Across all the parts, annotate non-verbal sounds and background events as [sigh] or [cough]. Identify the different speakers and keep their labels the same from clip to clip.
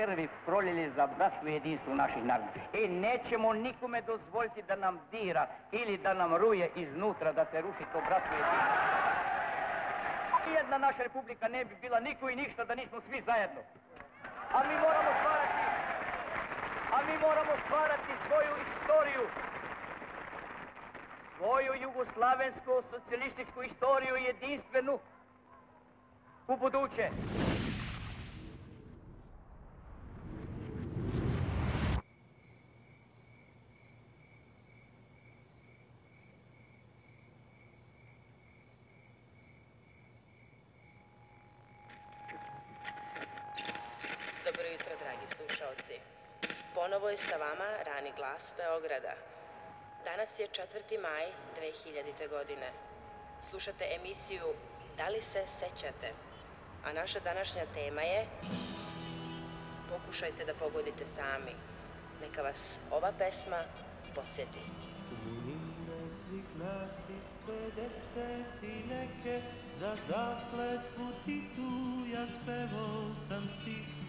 Speaker 1: krvi proljeli za bratstvo i jedinstvo naših naroda. I nećemo nikome dozvoliti da nam dira ili da nam ruje iznutra da se ruši to bratstvo i jedinstvo. Jedna naša republika ne bi bila niko i ništa da nismo svi zajedno. A mi moramo stvarati, a mi moramo stvarati svoju istoriju. Svoju jugoslavensku socijalističku istoriju jedinstvenu u buduće.
Speaker 2: Dobro jutro, dragi slušalci. Ponovo je sa vama Rani glas Beograda. Danas je 4. maj 2000. godine. Slušate emisiju Da li se sećate? A naša današnja tema je Pokušajte da pogodite sami. Neka vas ova pesma podsjeti.
Speaker 3: Unime svih nas iz 50 i neke Za zakletvu ti tu ja spevao sam stih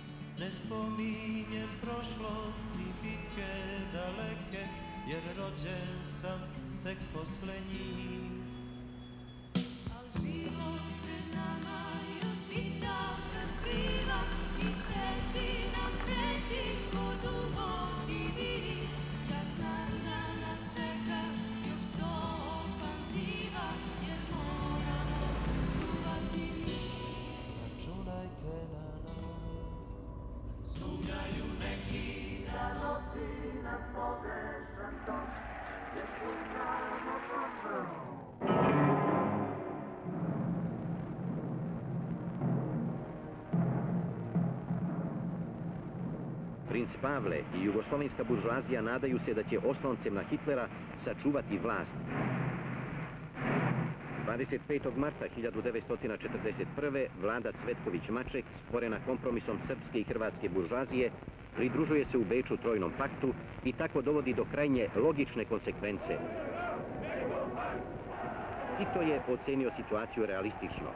Speaker 3: Ne spominjem prošlost ni bitke daleke Jer rođen sam tek posle njih
Speaker 4: Pavle i jugoslovenska buržoazija nadaju se da će osloncem na Hitlera sačuvati vlast. 25. marta 1941. vlada Cvetković-Maček, stvorena kompromisom srpske i hrvatske buržoazije, pridružuje se u Beču Trojnom paktu i tako dovodi do krajnje logične konsekvence. Tito je ocenio situaciju realistično.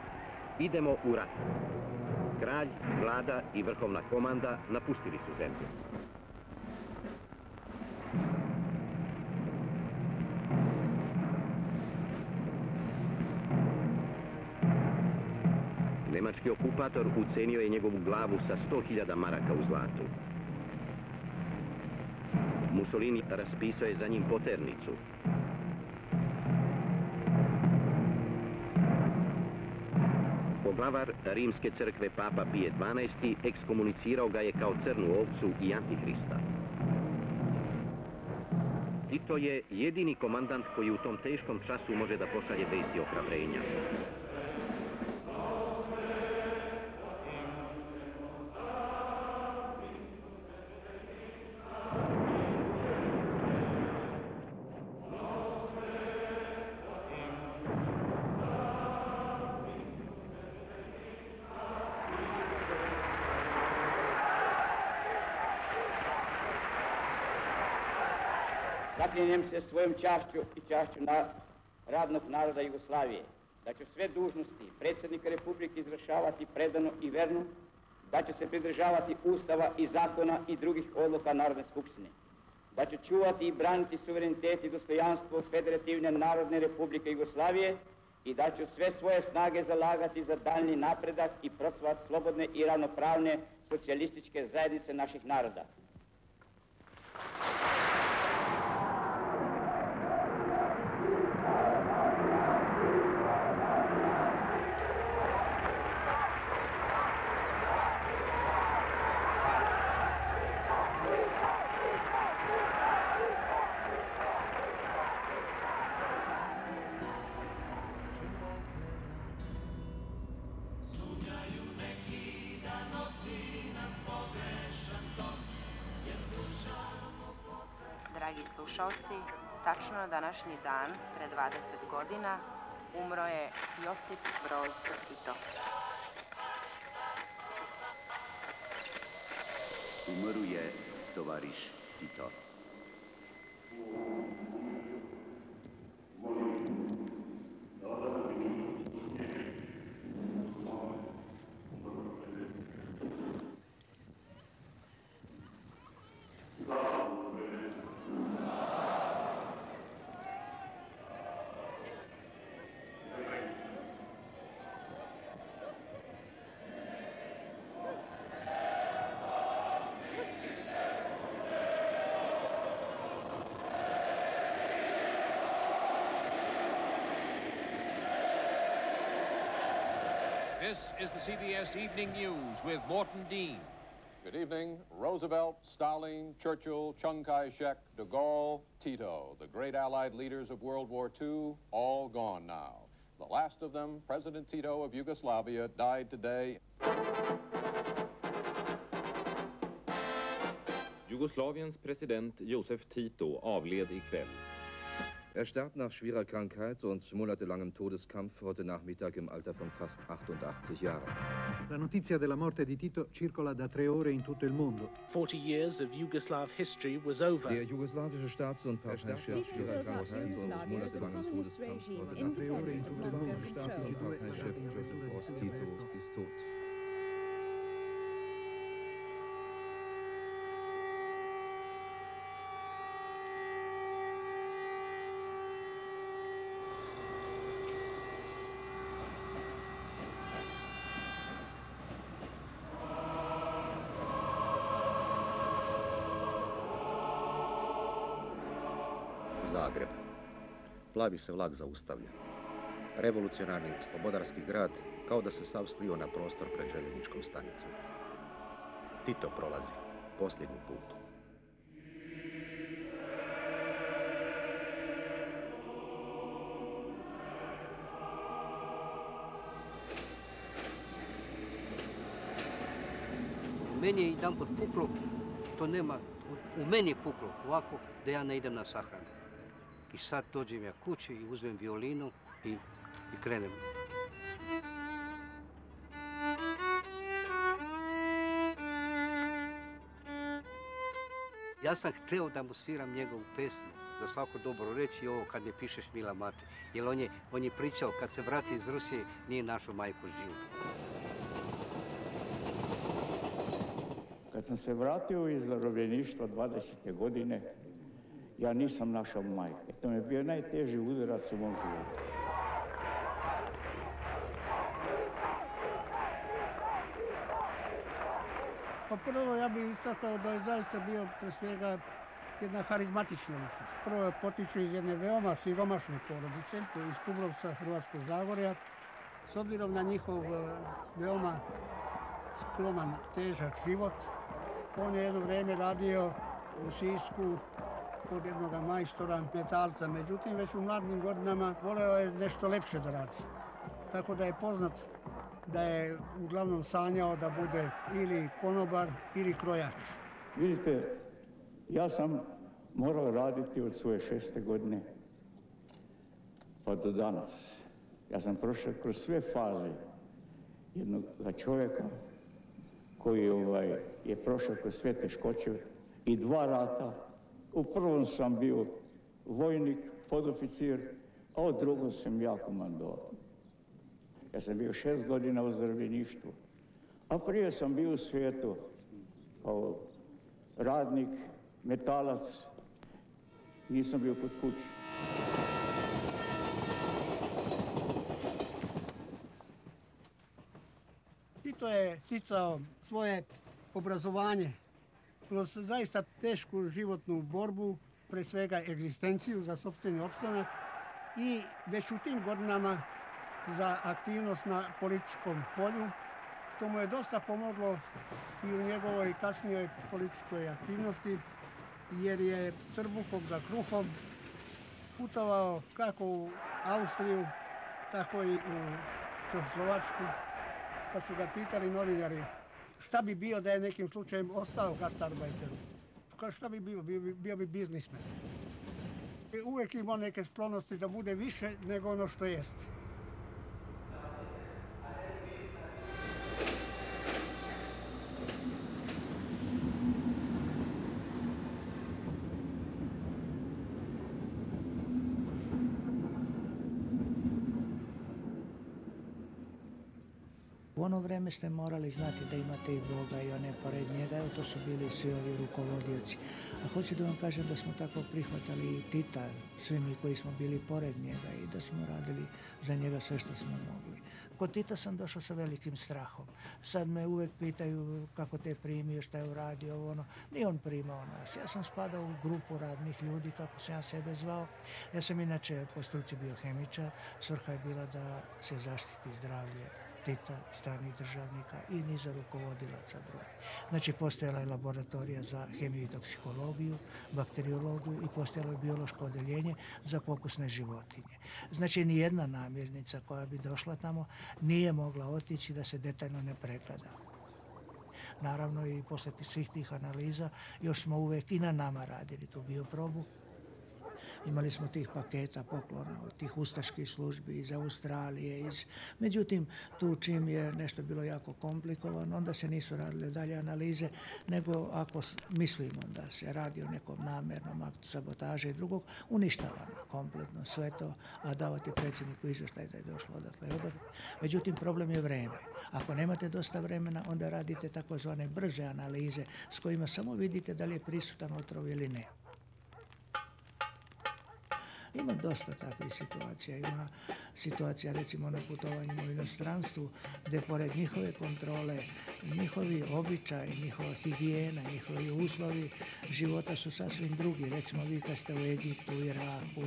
Speaker 4: Idemo u rat. Kralj, vlada i vrhovna komanda napustili su zemlju. Nemački okupator ucenio je njegovu glavu sa 100.000 maraka u zlatu. Mussolini raspisao je za njim poternicu. Poglavar rimske crkve Papa Pije XII ekskomunicirao ga je kao crnu ovcu i antihrista. Tito je jedini komandant koji u tom teškom času može da pošalje vesti ohrabrenja.
Speaker 1: Zaklinjem se svojom čašću i čašću na radnog naroda Jugoslavije, da ću sve dužnosti predsjednika Republike izvršavati predano i verno, da ću se pridržavati Ustava i zakona i drugih odluka Narodne skupštine, da ću čuvati i braniti suverenitet i dostojanstvo Federativne Narodne Republike Jugoslavije i da ću sve svoje snage zalagati za daljni napredak i procvat slobodne i ravnopravne socijalističke zajednice naših naroda.
Speaker 2: Današnji dan, pre 20 godina, umro je Josip Broz Tito.
Speaker 5: Umrl je tovariš Tito.
Speaker 6: This is the CBS Evening News with Morton Dean.
Speaker 7: Good evening. Roosevelt, Stalin, Churchill, Chiang Kai shek, de Gaulle, Tito, the great Allied leaders of World War II, all gone now. The last of them, President Tito of Yugoslavia, died today.
Speaker 8: Jugoslawiens president Josef Tito avled ikväll.
Speaker 9: Er starb nach schwerer Krankheit und monatelangem Todeskampf heute Nachmittag im Alter von fast 88 Jahren.
Speaker 10: La notizia della morte di Tito circola da tre ore in tutto il mondo.
Speaker 11: 40 years of Yugoslav history was over.
Speaker 9: Der jugoslawische Staats- und Parteichef schwerer Krankheit und monatelangem Todeskampf heute nach drei Ore in tutto il mondo. Staats- und Parteichef Tito ist tot.
Speaker 12: Zagreb. Plavi se vlak zaustavlja. Revolucionarni slobodarski grad kao da se sav slio na prostor pred željezničkom stanicom. Tito prolazi, posljednji put.
Speaker 13: Meni je jedan put puklo, to nema, u, meni je puklo ovako da ja ne idem na sahranu. I sad dođem ja kući i uzmem violinu i, i krenem. Ja sam htio da mu sviram njegovu pesmu, za svako dobro reći ovo kad ne pišeš Mila Mate. Jer on je, on je pričao kad se vrati iz Rusije nije našao majku živu.
Speaker 14: Kad sam se vratio iz zarobljeništva 20. godine, ja nisam našao majke. To mi je bio najteži udarac u mom životu.
Speaker 15: Pa prvo ja bih istakao da je zaista bio pre svega jedna harizmatična ličnost. Prvo je potiču iz jedne veoma siromašne porodice, iz Kubrovca, Hrvatskog Zagorja. S obzirom na njihov e, veoma skroman, težak život, on je jedno vrijeme radio u Sisku kod jednog majstora, metalca. Međutim, već u mladnim godinama voleo je nešto lepše da radi. Tako da je poznat da je uglavnom sanjao da bude ili konobar ili krojač.
Speaker 14: Vidite, ja sam morao raditi od svoje šeste godine pa do danas. Ja sam prošao kroz sve faze jednog čovjeka koji ovaj, je prošao kroz sve teškoće i dva rata. V prvem sem bil vojnik, podoficir, a v drugem sem ja komandor. Jaz sem bil šest godina v zdravljeništvu, a prije sem bil v svetu, kao radnik, metalac, nisem bil kot kuč.
Speaker 15: Tito je stical svoje obrazovanje kroz zaista tešku životnu borbu, pre svega egzistenciju za sobstveni opstanak i već u tim godinama za aktivnost na političkom polju, što mu je dosta pomoglo i u njegovoj kasnijoj političkoj aktivnosti, jer je trbuhom za kruhom putovao kako u Austriju, tako i u Čehoslovačku. Kad su ga pitali novinari šta bi bio da je nekim slučajem ostao gastarbajteru, kao šta bi bio, bio bi, bio bi biznismen. Uvijek imao neke sklonosti da bude više nego ono što jest.
Speaker 16: Vrijeme ste morali znati da imate i Boga i one pored njega, to su bili svi ovi rukovodioci. A hoću da vam kažem da smo tako prihvatali i Tita, svi mi koji smo bili pored njega i da smo radili za njega sve što smo mogli. Kod Tita sam došao sa velikim strahom. Sad me uvijek pitaju kako te primio, šta je uradio, ovo ono. Nije on primao nas. Ja sam spadao u grupu radnih ljudi, kako sam ja sebe zvao. Ja sam inače po struci bio hemičar. Svrha je bila da se zaštiti zdravlje Tita, stranih državnika i niza rukovodilaca drugih. Znači, postojala je laboratorija za hemiju i toksikologiju, bakteriologiju i postojalo je biološko odeljenje za pokusne životinje. Znači, ni jedna namirnica koja bi došla tamo nije mogla otići da se detaljno ne pregleda. Naravno i posle svih tih analiza još smo uvek i na nama radili tu bioprobu Imali smo tih paketa poklona od tih ustaških službi iz Australije. Iz... Međutim, tu čim je nešto bilo jako komplikovano, onda se nisu radile dalje analize, nego ako mislimo da se radi o nekom namjernom aktu sabotaže i drugog, uništavano kompletno sve to, a davati predsjedniku izvještaj da je došlo odatle i odatle. Međutim, problem je vreme. Ako nemate dosta vremena, onda radite takozvane brze analize s kojima samo vidite da li je prisutan otrov ili ne. Ima dosta takvih situacija. Ima situacija recimo na putovanjima u inostranstvu gdje pored njihove kontrole, njihovi običaji, njihova higijena, njihovi uslovi života su sasvim drugi. Recimo vi kad ste u Egiptu, Iraku,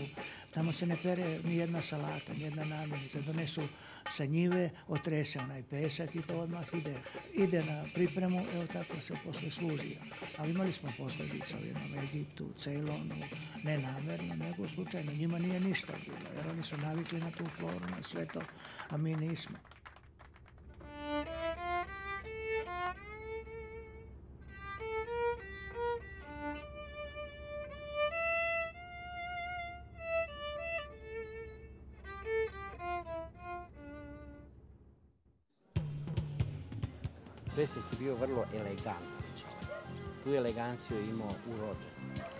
Speaker 16: tamo se ne pere ni jedna salata, ni jedna namirnica. Donesu sa njive, otrese onaj pesak i to odmah ide. Ide na pripremu, evo tako se posle služi. Ali imali smo posljedice u jednom Egiptu, Ceylonu, ne namjerno, nego slučajno. Njima nije ništa bilo, jer oni su navikli na tu floru, na sve to, a mi nismo.
Speaker 17: Predsjednik je bio vrlo elegantan čovjek. Tu eleganciju je imao urođen.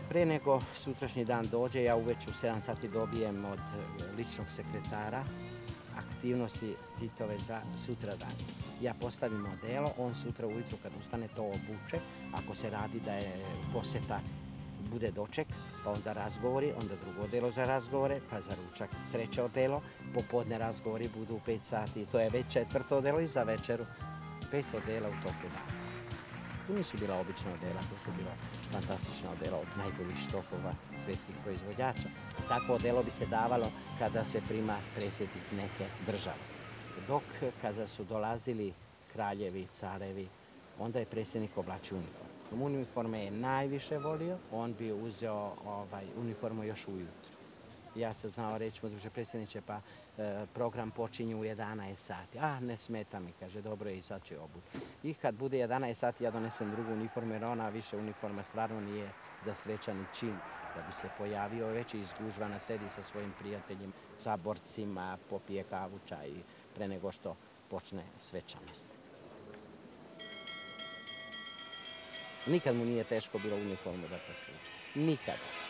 Speaker 17: Pre nego sutrašnji dan dođe, ja uveć u 7 sati dobijem od e, ličnog sekretara aktivnosti Titove za sutra dan. Ja postavim odelo, on sutra ujutru kad ustane to obuče. Ako se radi da je poseta bude doček, pa onda razgovori, onda drugo odelo za razgovore, pa za ručak treće odelo, popodne razgovori budu u 5 sati, to je već četvrto odelo i za večeru pet odela u toku dana. Tu nisu bila obična odela, tu su bila fantastična odela od najboljih štofova svjetskih proizvođača. Takvo odelo bi se davalo kada se prima predsjednik neke države. Dok kada su dolazili kraljevi, carevi, onda je predsjednik oblačio uniformu. Uniforme je najviše volio, on bi uzeo ovaj, uniformu još ujutru. Ja sam znao reći mu, druže predsjedniče, pa e, program počinje u 11 sati. A, ne smeta mi, kaže, dobro je i sad će. I kad bude 11 sati, ja donesem drugu uniformu, jer ona više uniforma stvarno nije za svečani čin. Da bi se pojavio već izgužvana, sedi sa svojim prijateljima, saborcima, popije kavu, čaj pre nego što počne svečanost. Nikad mu nije teško bilo uniformu da posluži. Nikada.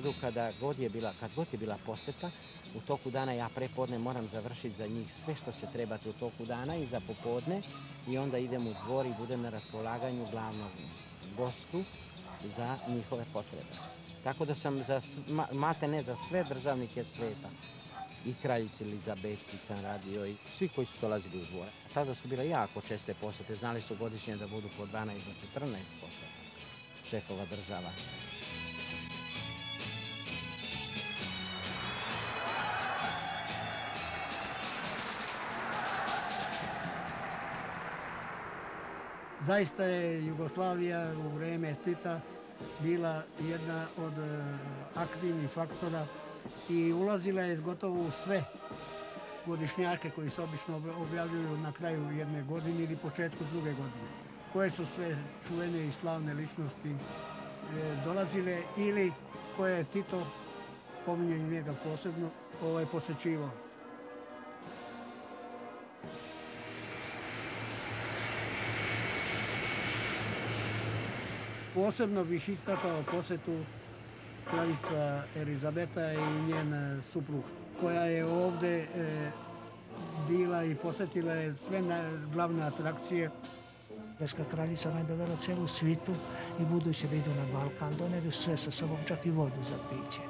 Speaker 17: Beogradu kada god je bila, kad god je bila poseta, u toku dana ja prepodne moram završiti za njih sve što će trebati u toku dana i za popodne i onda idem u dvor i budem na raspolaganju glavnog gostu za njihove potrebe. Tako da sam za, mate ne za sve državnike sveta i kraljici Elizabeti sam radio i svi koji su dolazili u dvor. Tada su bile jako česte posete, znali su godišnje da budu po 12 do 14 poseta šefova država.
Speaker 15: Zaista je Jugoslavija u vrijeme Tita bila jedna od e, aktivnih faktora i ulazila je gotovo u sve godišnjake koji se obično objavljuju na kraju jedne godine ili početku druge godine. Koje su sve čuvene i slavne ličnosti e, dolazile ili koje je Tito, pominje njega posebno, ovaj, posjećivao. Posebno bih istakao posjetu kraljica Elizabeta i njen suprug, koja je ovdje e, bila i posjetila je sve glavne atrakcije.
Speaker 16: Beska kraljica me dovela celu svitu i budući da idu na Balkan, doneli sve sa sobom, čak i vodu za piće.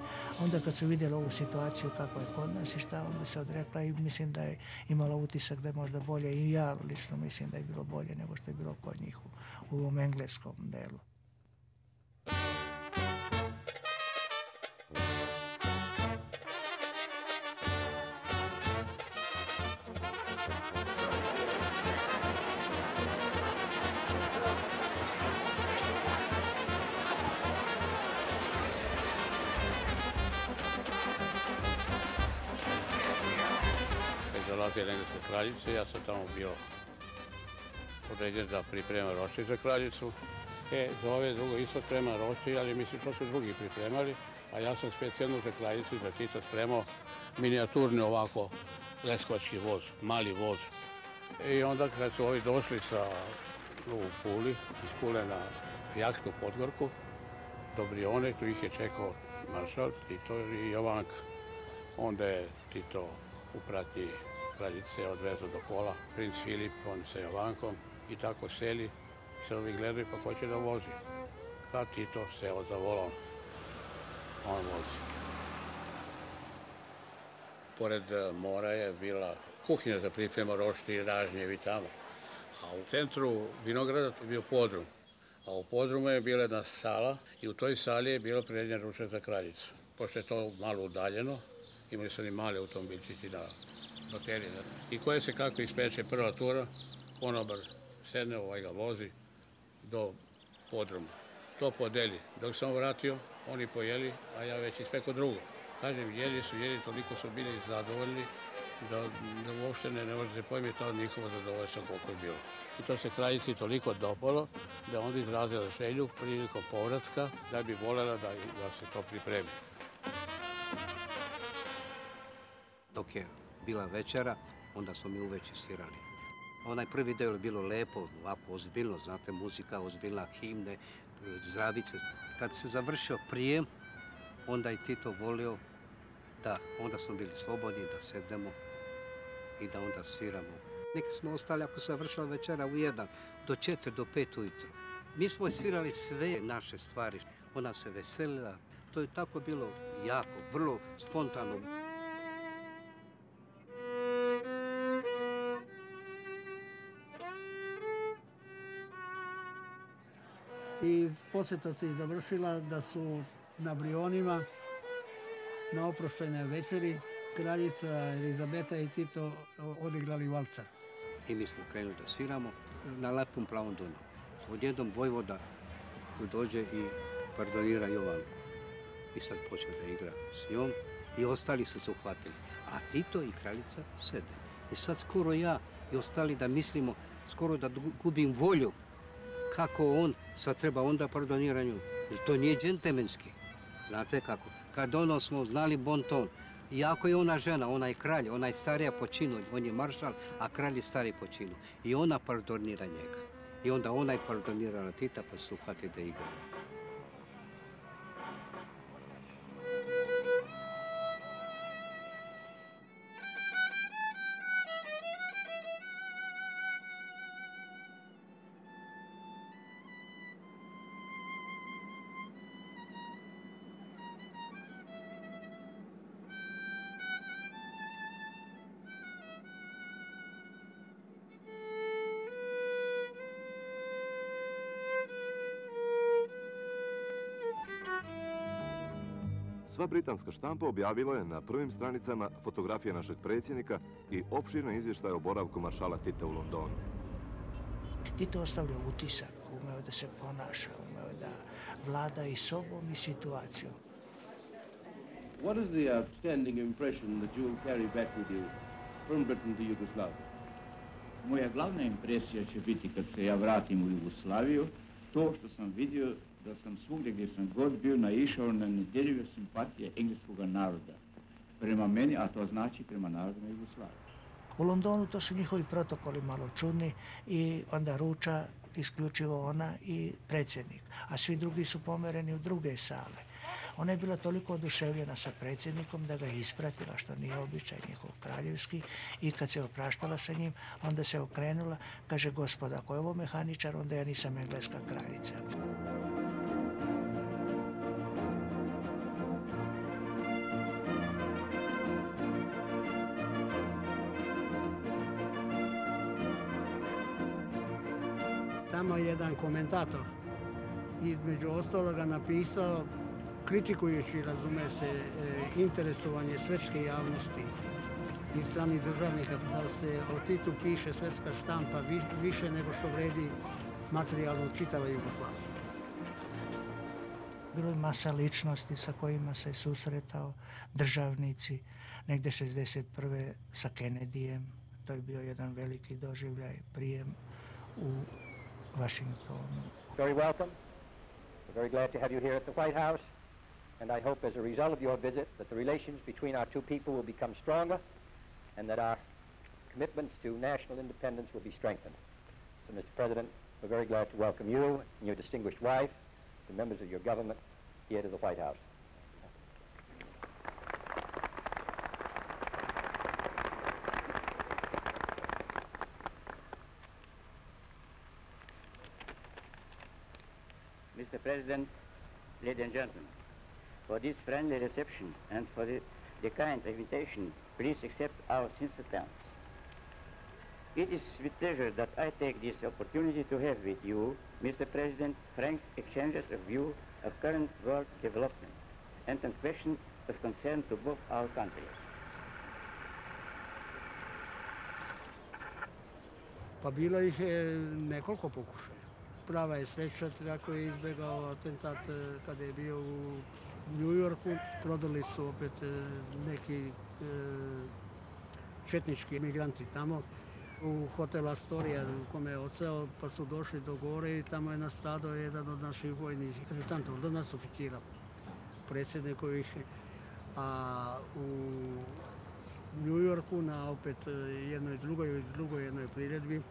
Speaker 16: Onda kad su vidjeli ovu situaciju kako je kod nas i šta, onda se odrekla i mislim da je imala utisak da je možda bolje i ja lično mislim da je bilo bolje nego što je bilo kod njih u, u ovom engleskom delu.
Speaker 18: Dolazio Engleske kraljice, ja sam tamo bio određen da pripremam roštilj za kraljicu. E, za ove drugo isto sprema roštilj, ali mislim to su drugi pripremali, a ja sam specijalno za kraljicu za Tito spremao minijaturni ovako leskovački voz, mali voz. I onda kad su ovi došli sa u Puli, iz Pule na jahtu Podgorku, do Brione, tu ih je čekao maršal Tito i Jovanka. Onda je Tito u prati kraljice odvezu do kola, princ Filip, on sa Jovankom i tako seli. Sad ovi gledaju pa ko će da vozi. Kad Tito seo za volan, on vozi. Pored e, mora je bila kuhinja za priprema rošti i ražnjevi tamo. A u centru vinograda je bio podrum. A u podrumu je bila jedna sala i u toj sali je bilo prednja ručak za kraljicu. Pošto je to malo udaljeno, imali su ni mali automobilčići na noteri. I koje se kako ispeče prva tura, konobar sedne, ovaj ga vozi do podruma. To podeli. Dok sam vratio, oni pojeli, a ja već ispekao drugo. Kažem, jeli su, jeli, toliko su bili zadovoljni da, da uopšte ne, ne možete pojmiti to njihovo zadovoljstvo koliko je bilo. I to se kraljici toliko dopalo da onda izrazila želju prilikom povratka da bi voljela da, se to pripremi.
Speaker 13: Dok je bila večera, onda smo mi uveče svirali. Onaj prvi dio je bilo lepo, ovako ozbiljno, znate, muzika, ozbiljna himne, zdravice. Kad se završio prijem, onda je Tito volio da onda smo bili slobodni, da sednemo i da onda sviramo. Neki smo ostali, ako se završila večera u jedan, do četiri, do pet ujutro. Mi smo svirali sve naše stvari. Ona se veselila. To je tako bilo jako, vrlo spontano.
Speaker 15: I posjeta se i završila da su na Brionima na oproštenoj večeri kraljica Elizabeta i Tito odigrali valcar.
Speaker 13: I mi smo krenuli da sviramo na lepom plavom Dunavu. Odjednom Vojvoda dođe i pardonira Jovanku. I sad počne da igra s njom i ostali su se uhvatili. A Tito i kraljica sede. I sad skoro ja i ostali da mislimo, skoro da gubim volju kako on sad treba onda pardonira nju. Jer to nije džentemenski. Znate kako? Kad ono smo znali bon ton, iako je ona žena, ona je kralj, ona je starija po činu, on je maršal, a kralj je stari po. I ona pardonira njega. I onda ona je pardonirala Tita pa su uhvatili da igraju.
Speaker 19: Sva britanska štampa objavila je na prvim stranicama fotografije našeg predsjednika i opširne izvještaje o boravku maršala Tita u Londonu.
Speaker 16: Tito ostavlja utisak, umeo da se ponaša, umeo da vlada i sobom i situacijom.
Speaker 20: What is the outstanding impression that you will carry back with you from Britain to Yugoslavia?
Speaker 1: Moja glavna impresija će biti kad se ja vratim u Jugoslaviju, to što sam vidio da sam svugdje gdje sam god bio naišao na nedjeljive simpatije engleskog naroda prema meni, a to znači prema narodima Jugoslavije.
Speaker 16: U Londonu to su njihovi protokoli malo čudni i onda ruča isključivo ona i predsjednik, a svi drugi su pomereni u druge sale. Ona je bila toliko oduševljena sa predsjednikom da ga je ispratila, što nije običaj njihov kraljevski, i kad se opraštala sa njim, onda se okrenula, kaže gospoda, ako je ovo mehaničar, onda ja nisam engleska kraljica.
Speaker 15: Komentator između ostaloga napisao kritikujući, razume se, e, interesovanje svetske javnosti i stranih državnika da se o Titu piše svetska štampa više nego što vredi materijalno čitava Jugoslavija.
Speaker 16: Bilo je masa ličnosti sa kojima se susretao, državnici, negdje 61. sa Kennedyjem. To je bio jedan veliki doživljaj, prijem u Washingtonu.
Speaker 21: Very welcome. We're very glad to have you here at the White House. And I hope as a result of your visit that the relations between our two people will become stronger and that our commitments to national independence will be strengthened. So, Mr. President, we're very glad to welcome you and your distinguished wife, the members of your government, here to the White House.
Speaker 1: Mr. President, ladies and gentlemen, for this friendly reception and for the, the kind invitation, please accept our sincere thanks. It is with pleasure that I take this opportunity to have with you, Mr. President, frank exchanges of view of current world development and on questions of concern to both our countries.
Speaker 15: Pa bilo ih je nekoliko pokušaja. Prava je sreća kako je izbjegao atentat kada je bio u New Yorku. Prodali su opet neki e, četnički imigranti tamo u hotel Astoria u kome je oceo, pa su došli do gore i tamo je nastradao jedan od naših vojnih adjutanta, do nas oficira, predsjednikovih. A u New Yorku na opet jednoj drugoj, drugoj jednoj priredbi,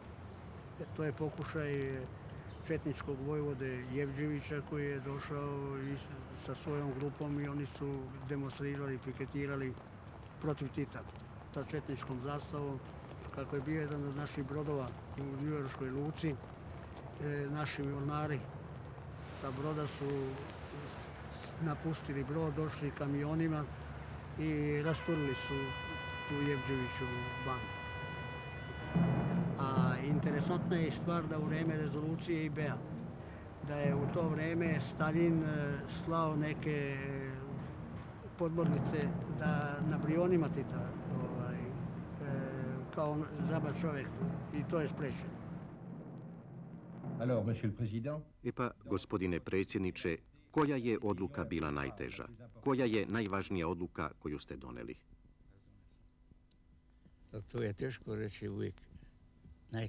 Speaker 15: to je pokušaj četničkog vojvode Jevđevića koji je došao sa svojom grupom i oni su demonstrirali, piketirali protiv Tita sa četničkom zastavom kako je bio jedan od naših brodova u Njujorskoj luci. E, naši mornari sa broda su napustili brod, došli kamionima i rasturili su tu Jevđeviću bandu. Interesantna je stvar da u vreme rezolucije IBA, da je u to vreme Stalin e, slao neke e, podmornice da na brionima Tita kao žaba čovjek i to je sprečeno.
Speaker 4: Alors, monsieur le président... E pa, gospodine predsjedniče, koja je odluka bila najteža? Koja je najvažnija odluka koju ste doneli?
Speaker 22: To je teško reći uvijek.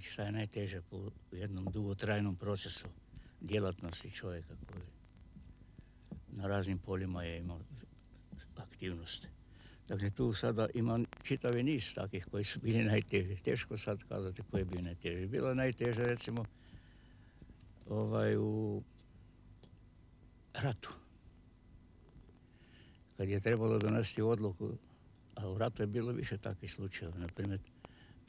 Speaker 22: Šta je najteže po jednom dugotrajnom procesu djelatnosti čovjeka koji na raznim poljima je imao aktivnosti. Dakle, tu sada ima čitavi niz takih koji su bili najteži. Teško sad kazati koji je bio najteži. Bilo je najteže, recimo, ovaj, u ratu. Kad je trebalo donositi odluku, a u ratu je bilo više takvih slučajeva. Naprimjer,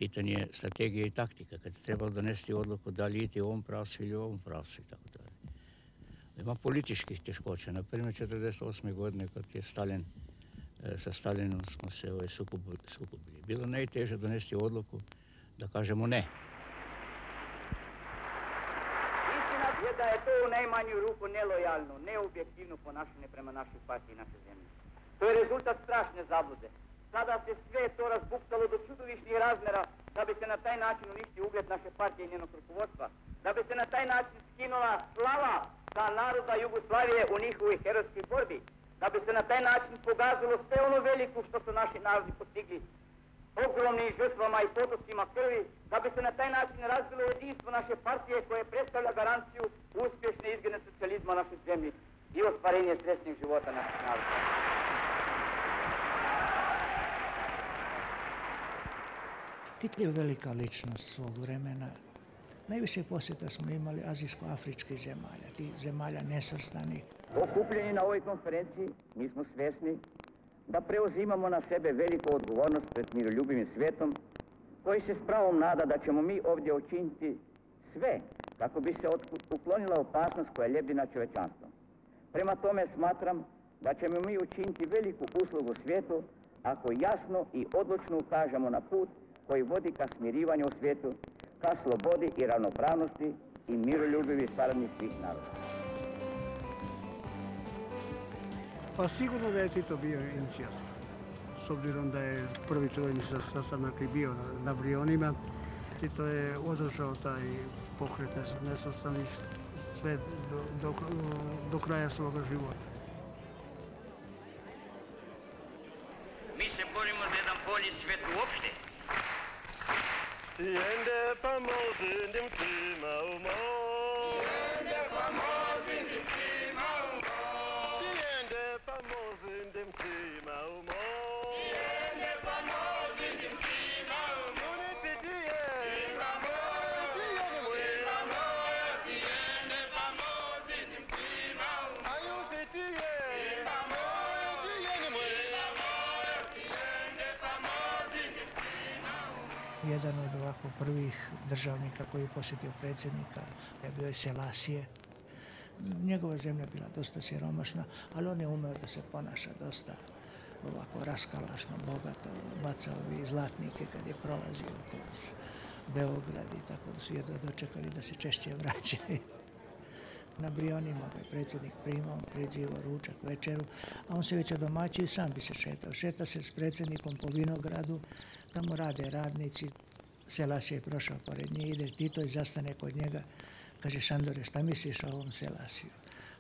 Speaker 22: pitanje strategije i taktika. Kad je trebalo donesti odluku da li iti u ovom pravcu ili u ovom pravcu i tako dalje. Ima političkih teškoća. Naprimjer, 1948. godine kad je Stalin E, sa Stalinom smo se ovaj sukubili. Bilo najteže donesti odluku da kažemo ne.
Speaker 1: Istina je da je to u najmanju ruku nelojalno, neobjektivno ponašanje prema našoj partiji i našoj zemlji. To je rezultat strašne zablude. Sada se sve to razbuktalo do čudovišnih razmera da bi se na taj način uništio ugled naše partije i njenog rukovodstva. Da bi se na taj način skinula slava sa naroda Jugoslavije u njihovoj herojskoj borbi da bi se na taj način pogazilo sve ono veliko što su naši narodi postigli ogromnim žrtvama i potocima krvi, da bi se na taj način razbilo jedinstvo naše partije koje predstavlja garanciju uspješne izgledne socijalizma našoj zemlji i ostvarenje sresnih života naših naroda.
Speaker 16: Tito je velika ličnost svog vremena. Najviše posjeta smo imali azijsko-afričkih zemalja, tih zemalja nesvrstanih,
Speaker 1: Okupljeni na ovoj konferenciji mi smo svjesni da preuzimamo na sebe veliku odgovornost pred miroljubivim svijetom koji se s pravom nada da ćemo mi ovdje učiniti sve kako bi se uklonila opasnost koja ljebi na čovečanstvo. Prema tome smatram da ćemo mi učiniti veliku uslugu svijetu ako jasno i odlučno ukažemo na put koji vodi ka smirivanju u svijetu, ka slobodi i ravnopravnosti i miroljubivi saradnik svih naroda.
Speaker 15: Pa sigurno da je Tito bio inicijator. S obzirom da je prvi trojni sastanak i bio na, na Brionima, Tito je održao taj pokret nesvrstanih sve do, do, do kraja svoga života.
Speaker 23: Tiende pamozi ndi
Speaker 16: mtima umoja Ovako prvih državnika koji je posjetio predsjednika je bio je Selasije. Njegova zemlja bila dosta siromašna, ali on je umeo da se ponaša dosta ovako raskalašno, bogato. Bacao bi zlatnike kad je prolazio kroz Beograd i tako da su jedva dočekali da se češće vraćaju. Na Brionima je predsjednik primao, priđivo ručak, večeru, a on se već domaćio i sam bi se šetao. Šeta se s predsjednikom po vinogradu, tamo rade radnici, Selasije je prošao pored nje, ide Tito i zastane kod njega. Kaže, Šandore, šta misliš o ovom Selasiju?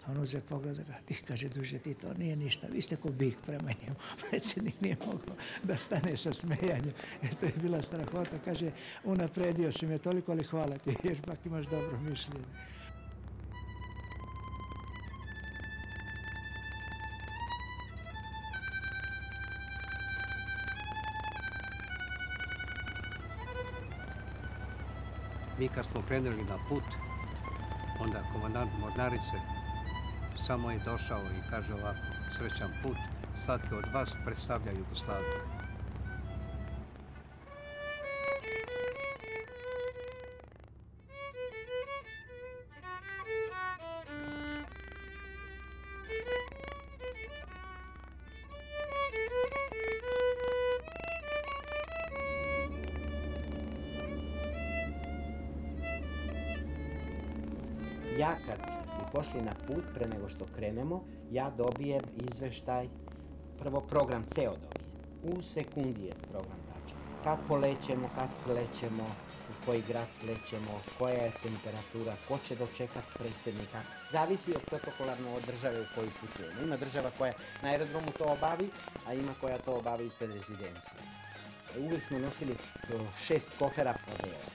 Speaker 16: A on uze pogleda ga i kaže, druže Tito, nije ništa, vi ste ko bik prema njemu. [laughs] Predsjednik nije mogao da stane sa smejanjem, jer to je bila strahota. Kaže, unapredio si me toliko li hvala ti, [laughs] jer pak imaš dobro mišljenje.
Speaker 13: Mi kad smo krenuli na put, onda komandant Mornarice samo je došao i kaže ovako, srećan put, svaki od vas predstavlja Jugoslaviju.
Speaker 17: Put, pre nego što krenemo, ja dobijem izveštaj, prvo program ceo dobijem. U sekundi je program tačan. Kad polećemo, kad slećemo, u koji grad slećemo, koja je temperatura, ko će dočekati predsjednika. Zavisi od protokolarno od države u koju putujemo. Ima država koja na aerodromu to obavi, a ima koja to obavi ispred rezidencije. Uvijek smo nosili do šest kofera po delu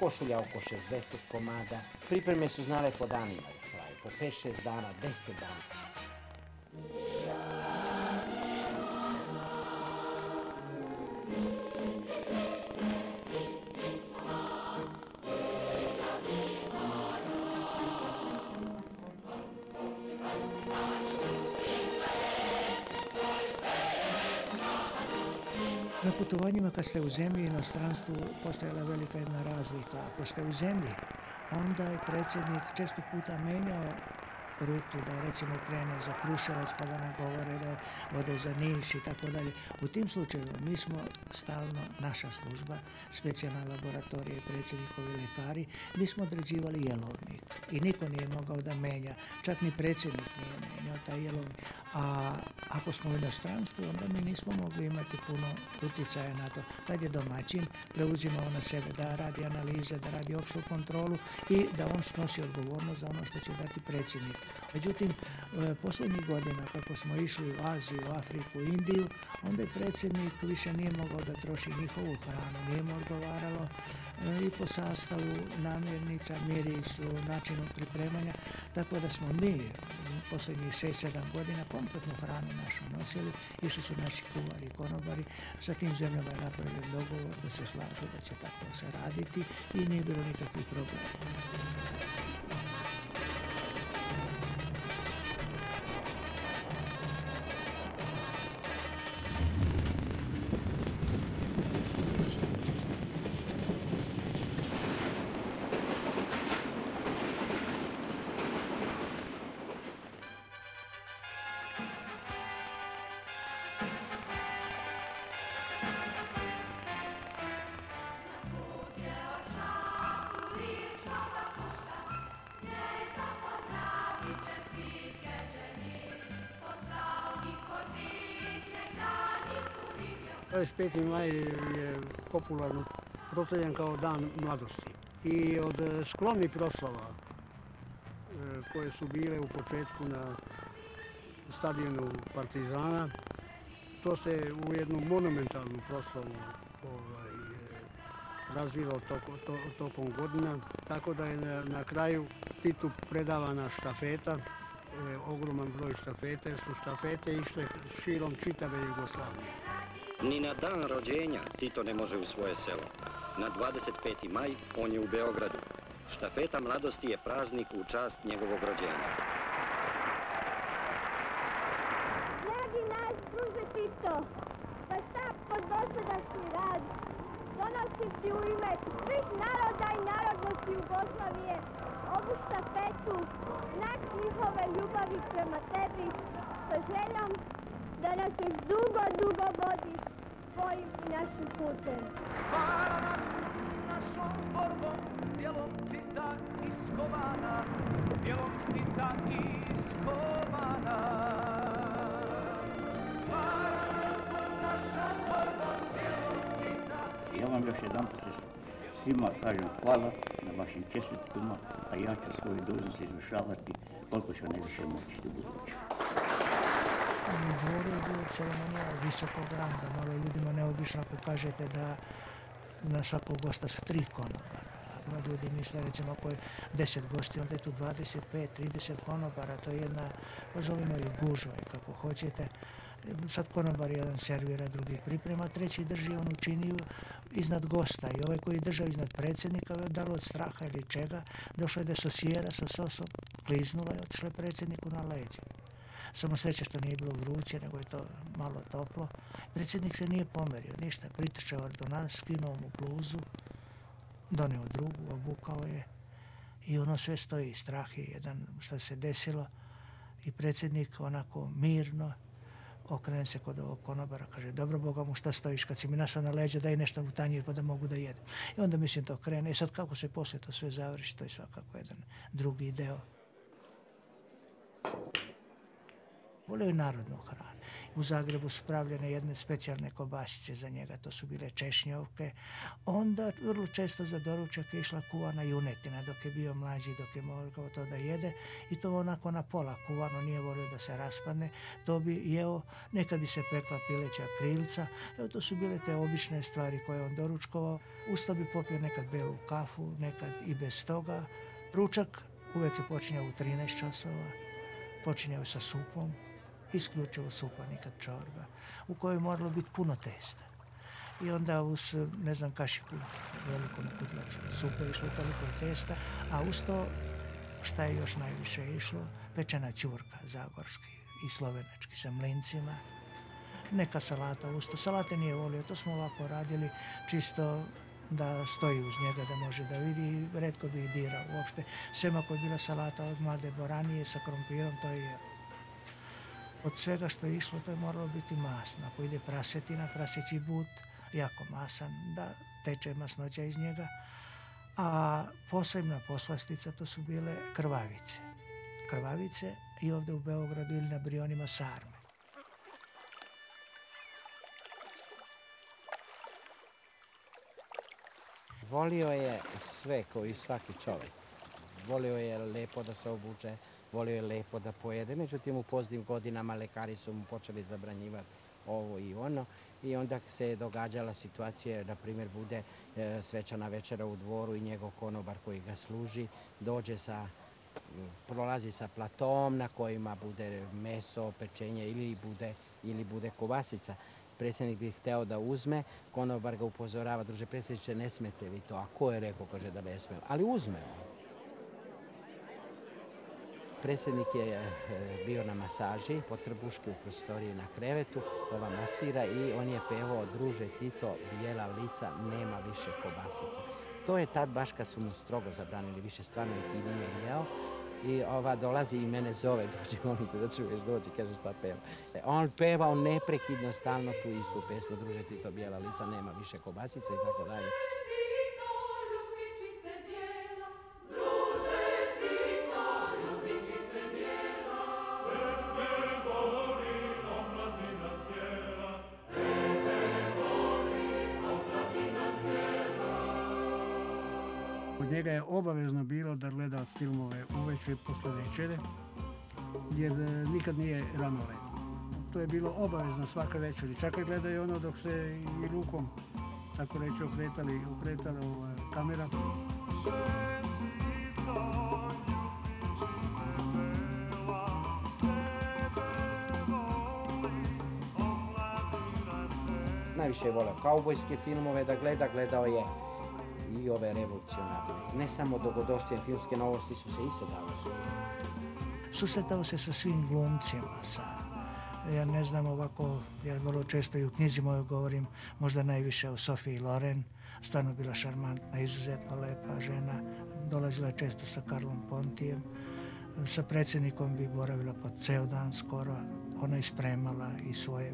Speaker 17: košulja oko 60 komada. Pripreme su znale po danima po 5-6 dana, 10 dana.
Speaker 16: Na putovanjima kad ste u zemlji i inostranstvu postojala velika jedna razlika. Ako ste u zemlji, onda je predsjednik često puta menjao rutu, da recimo krene za Kruševac pa da nagovore da ode za Niš i tako dalje. U tim slučajevima mi smo stalno, naša služba, specijalna laboratorija i predsjednikovi lekari, mi smo određivali jelovnik i niko nije mogao da menja, čak ni predsjednik nije menjao taj jelovnik. A ako smo u inostranstvu, onda mi nismo mogli imati puno utjecaja na to. Tad je domaćin preuzimao na sebe da radi analize, da radi opštu kontrolu i da on snosi odgovornost za ono što će dati predsjednik. Međutim, e, posljednjih godina kako smo išli u Aziju, Afriku, Indiju, onda je predsjednik više nije mogao da troši njihovu hranu, nije mu odgovaralo e, i po sastavu namirnica, mirisu, načinu pripremanja, tako da smo mi u posljednjih 6-7 godina kompletnu hranu našu nosili, išli su naši kuvari i konobari, sa tim zemljama je napravljen dogovor da se slažu da će tako se raditi i nije bilo nikakvih problema.
Speaker 15: 25. maj je popularno proslavljen kao dan mladosti. I od skromnih proslava e, koje su bile u početku na stadionu Partizana, to se u jednu monumentalnu proslavu ovaj, razvilo tokom godina, tako da je na, kraju Titu predavana štafeta, e, ogroman broj štafeta, jer su štafete išle širom čitave Jugoslavije.
Speaker 4: Ni na dan rođenja Tito ne može u svoje selo. Na 25. maj on je u Beogradu. Štafeta mladosti je praznik u čast njegovog rođenja.
Speaker 24: Dragi naš druže Tito, za šta pod dosadašnji rad donositi u ime svih naroda i narodnosti Jugoslavije ovu štafetu znak njihove ljubavi prema tebi sa željom da nas još dugo, dugo vodi svojim i našim putem.
Speaker 25: Stvara nas našom borbom, djelom Tita iskovana, djelom Tita iskovana. Stvara nas našom borbom, djelom Tita
Speaker 26: Ja vam još jedan se svima kažem hvala na vašim čestitkama, a ja ću svoju dužnost izvršavati koliko ću najviše moći u buduću.
Speaker 16: U dvoru je bio ceremonijal visokog ranga, malo ljudima neobično ako kažete da na svakog gosta su tri konobara. A ljudi misle recimo ako je deset gosti, onda je tu 25, 30 konobara, to je jedna, pozovimo i gužva kako hoćete. Sad konobar jedan servira, drugi priprema, treći drži onu činiju iznad gosta i ovaj koji je držao iznad predsjednika, da li od straha ili čega, došao je da sosijera sa sosom, kliznula je, otišla predsjedniku na leđe. Samo sreće što nije bilo vruće, nego je to malo toplo. Predsjednik se nije pomerio, ništa. Pritišao do nas, skinuo mu bluzu, donio drugu, obukao je i ono sve stoji, strah je jedan što se desilo i predsjednik onako mirno okrene se kod ovog konobara, kaže, dobro Boga mu šta stojiš kad si mi našao na leđa, daj nešto u tanjir pa da mogu da jedem. I onda mislim to krene. I sad kako se poslije to sve završi, to je svakako jedan drugi deo. Volio je narodnu hranu. U Zagrebu su pravljene jedne specijalne kobasice za njega, to su bile češnjovke. Onda vrlo često za doručak je išla kuvana junetina dok je bio mlađi, dok je mogao to da jede i to onako na pola kuvano, nije volio da se raspadne. To bi jeo, nekad bi se pekla pileća krilca. Evo to su bile te obične stvari koje on doručkovao. Usto bi popio nekad belu kafu, nekad i bez toga. Ručak uvijek je počinjao u 13 časova. Počinjao je sa supom, isključivo supa, nikad čorba, u kojoj je moralo biti puno testa. I onda uz, ne znam, kašiku veliko nakutlaču supe išlo toliko testa, a uz to šta je još najviše išlo, pečena ćurka zagorski i slovenački sa mlincima, neka salata uz to. Salate nije volio, to smo ovako radili čisto da stoji uz njega, da može da vidi i redko bi ih dirao uopšte. Sem ako je bila salata od mlade boranije sa krompirom, to je od svega što je išlo, to je moralo biti masno. Ako ide prasetina, praseći but, jako masan, da teče masnoća iz njega. A posebna poslastica to su bile krvavice. Krvavice i ovdje u Beogradu ili na Brionima sarme.
Speaker 17: Volio je sve kao i svaki čovjek. Volio je lepo da se obuče, volio je lepo da pojede. Međutim, u poznim godinama lekari su mu počeli zabranjivati ovo i ono. I onda se je događala situacija, na primjer, bude e, svečana večera u dvoru i njegov konobar koji ga služi dođe sa prolazi sa platom na kojima bude meso, pečenje ili bude, ili bude kovasica. Predsjednik bi hteo da uzme, konobar ga upozorava, druže predsjedniče, ne smete vi to. A ko je rekao, kaže da ne smije, ali uzme on. Predsjednik je e, bio na masaži po trbuški u prostoriji na krevetu, ova masira i on je pevao druže Tito, bijela lica, nema više kobasica. To je tad baš kad su mu strogo zabranili, više stvarno ih i nije jeo. I ova dolazi i mene zove, [laughs] dođi molim te da čuješ, dođi, kaže šta peva. E, on pevao neprekidno stalno tu istu pesmu, druže Tito, bijela lica, nema više kobasica i tako dalje.
Speaker 15: Njega je obavezno bilo da gleda filmove uveče i posle večere, jer e, nikad nije rano legao. To je bilo obavezno svaka večer i čak i gledaju ono dok se i rukom, tako reći, okretali, okretala ova kamera.
Speaker 17: Najviše je volio kaubojske filmove da gleda, gledao je i ove revolucionarne. Ne samo dogodoštine filmske novosti su se isto davale.
Speaker 16: Susretao se sa svim glumcima, sa ja ne znam ovako, ja vrlo često i u knjizi mojoj govorim možda najviše o Sofiji Loren, stvarno bila šarmantna, izuzetno lepa žena, dolazila često sa Karlom Pontijem, sa predsjednikom bi boravila po ceo dan skoro, ona je spremala i svoj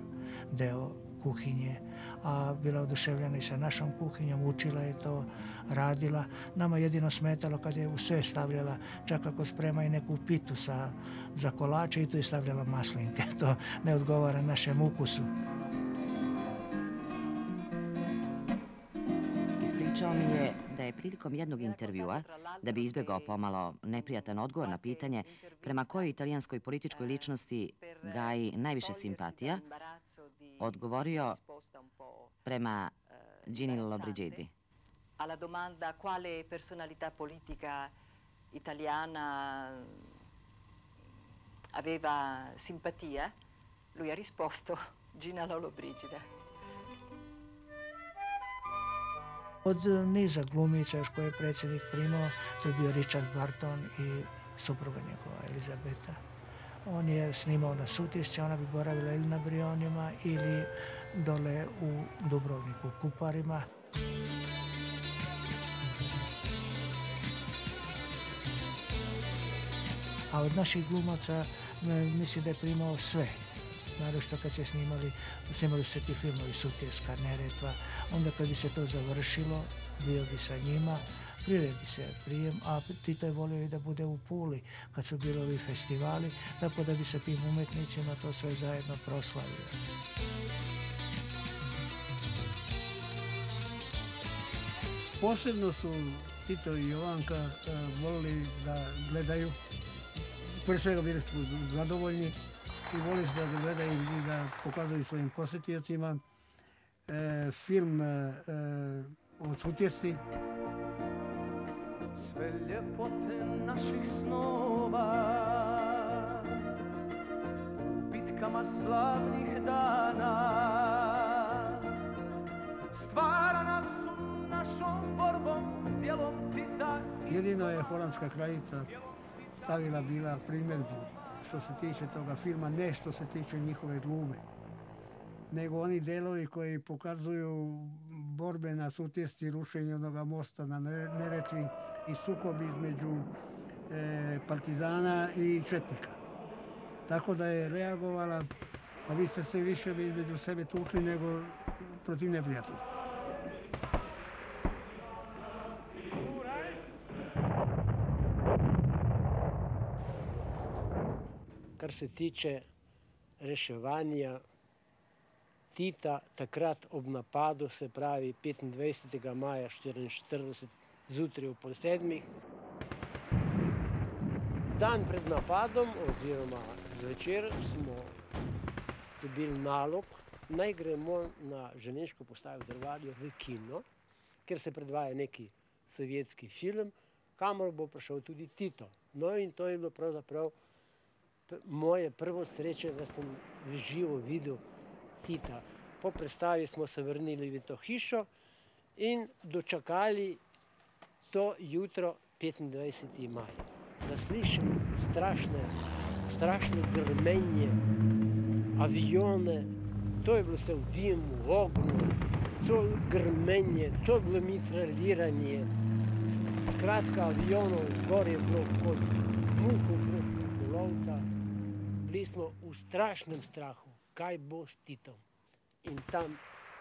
Speaker 16: deo kuhinje, a bila oduševljena i sa našom kuhinjom, učila je to, radila. Nama jedino smetalo kad je u sve stavljala, čak ako sprema i neku pitu sa, za kolače i tu je stavljala maslinke. [laughs] To ne odgovara našem ukusu.
Speaker 27: Ispričao mi je da je prilikom jednog intervjua, da bi izbjegao pomalo neprijatan odgovor na pitanje prema kojoj italijanskoj političkoj ličnosti gaji najviše simpatija, odgovorio prema Gini Lollobrigidi.
Speaker 28: Alla domanda quale personalità politica italiana aveva simpatia, lui ha risposto [laughs] Gina Lollobrigida.
Speaker 16: Od niza glumica još koje je predsjednik primao, to je bio Richard Barton i supruga njegova Elizabeta. On je snimao na Sutjesci, ona bi boravila ili na Brionima ili dole u Dubrovniku, u Kuparima. A od naših glumaca mislim da je primao sve. Naravno kad se snimali, snimali se ti filmovi Sutjeska, Neretva, onda kad bi se to završilo, bio bi sa njima, priredi se prijem, a Tito je volio i da bude u Puli kad su bili ovi festivali, tako da bi sa tim umetnicima to sve zajedno proslavio.
Speaker 15: Posebno su Tito i Jovanka uh, volili da gledaju, prije svega bili su zadovoljni i volili su da gledaju i da pokazuju svojim posjetijacima e, film e, od sutjesci.
Speaker 25: Sve ljepote naših snova. U bitkama slavnih dana. Stvarana su našom borbom Djelom Tita
Speaker 15: Jedino je holandska kraljica stavila bila primjedbu što se tiče toga filma, ne što se tiče njihove glume, nego oni delovi koji pokazuju borbe na sutjesti rušenju onoga mosta na Neretvi i sukob između e, partizana i četnika. Tako da je reagovala, a vi ste se više između sebe tukli nego protiv neprijatelja.
Speaker 29: Kar se tiče reševanja Tita, takrat ob napadu, se pravi 25. maja 1944 zjutraj ob pol sedmih. Dan pred napadom oziroma zvečer smo dobili nalog, naj gremo na železniško postajo Drvaljo v kino, ker se predvaja neki sovjetski film, kamor bo prišel tudi Tito. No in to je bilo pravzaprav moje prvo sreče, da sem v živo videl Tita. Po predstavi smo se vrnili v to hišo in dočakali to jutro 25. maj. Zaslišim strašne, strašno grmenje, avione, to je bilo se v dimu, v ognju, to grmenje, to je bilo mitraljiranje. Skratka, avionov gor je bilo kot muho, kot muholovca. Bili smo v strašnem strahu, kaj bo s Titom. In tam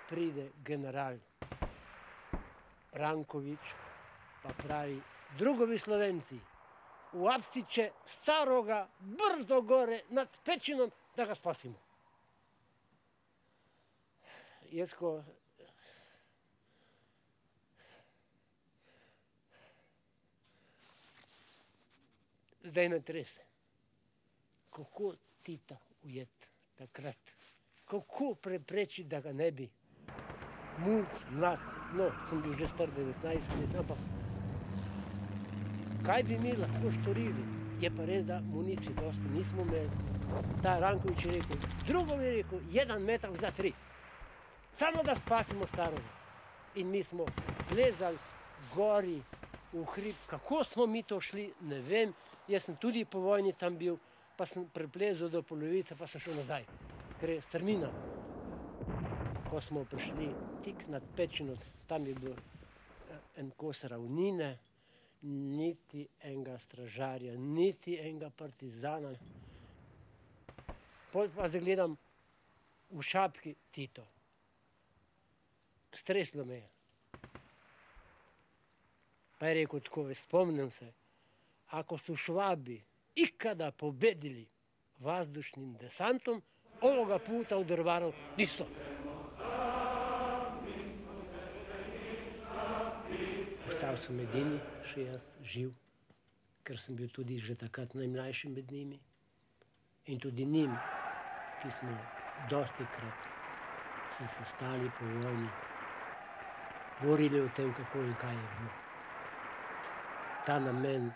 Speaker 29: pride general Rankovič, pa pravi, drugovi Slovenci, uapsiće staroga brzo gore nad pećinom da ga spasimo. Jesko zdaj me trese. Kako Tita ujet takrat? Kako preprečiti, da ga ne bi? Mulc, mlad, no, sem bil že star 19 let, ampak kaj bi mi lahko storili? Je pa res, da municije dosti nismo imeli. Ta Rankovič je rekel, drugo mi je rekel, jedan metak za tri. Samo da spasimo staroga. In mi smo plezali gori v hrib. Kako smo mi to šli, ne vem. Jaz sem tudi po vojni tam bil, pa sem preplezel do polovice, pa sem šel nazaj, ker je strmina. Ko smo prišli tik nad pečino, tam je bil eh, en kos ravnine, niti enega stražarja, niti enega partizana. Pol pa zdaj gledam v šapki Tito. Streslo me je. Pa je rekel tako, spomnim se, ako su švabi ikada pobedili vazdušnim desantom, ovoga puta u Drvaru nisu. Ostal sem edini, še jaz živ, ker sem bil tudi že takrat najmlajši med njimi. In tudi njim, ki smo dosti krat se sestali po vojni, govorili o tem, kako in kaj je bilo. Ta namen